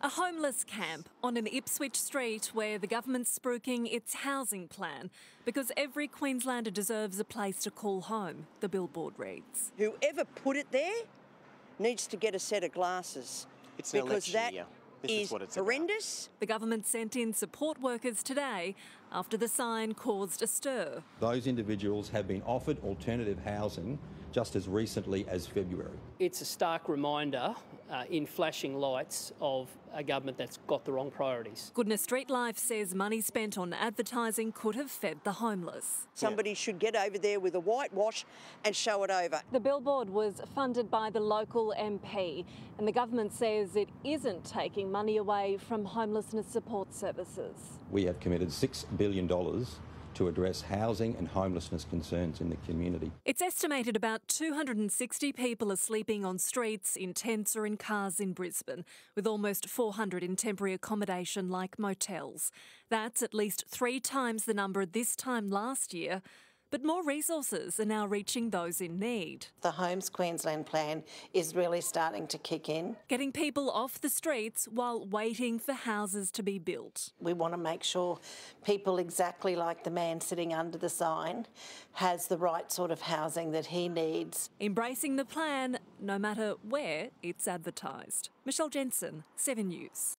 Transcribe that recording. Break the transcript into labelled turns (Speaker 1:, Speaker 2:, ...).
Speaker 1: A homeless camp on an Ipswich street where the government's spruiking its housing plan because every Queenslander deserves a place to call home, the billboard reads.
Speaker 2: Whoever put it there needs to get a set of glasses.
Speaker 3: It's an
Speaker 2: because
Speaker 3: election
Speaker 2: that
Speaker 3: year. This
Speaker 2: is
Speaker 3: is what it's about.
Speaker 2: horrendous.
Speaker 1: The government sent in support workers today after the sign caused a stir.
Speaker 4: Those individuals have been offered alternative housing just as recently as February.
Speaker 5: It's a stark reminder uh, in flashing lights of a government that's got the wrong priorities.
Speaker 1: Goodna Street Life says money spent on advertising could have fed the homeless.
Speaker 2: Somebody should get over there with a whitewash and show it over.
Speaker 1: The billboard was funded by the local MP, and the government says it isn't taking money away from homelessness support services.
Speaker 4: We have committed $6 billion dollars to address housing and homelessness concerns in the community.
Speaker 1: It's estimated about 260 people are sleeping on streets, in tents, or in cars in Brisbane, with almost 400 in temporary accommodation like motels. That's at least three times the number at this time last year. But more resources are now reaching those in need.
Speaker 6: The Homes Queensland plan is really starting to kick in.
Speaker 1: Getting people off the streets while waiting for houses to be built.
Speaker 6: We want to make sure people exactly like the man sitting under the sign has the right sort of housing that he needs.
Speaker 1: Embracing the plan no matter where it's advertised. Michelle Jensen, 7 News.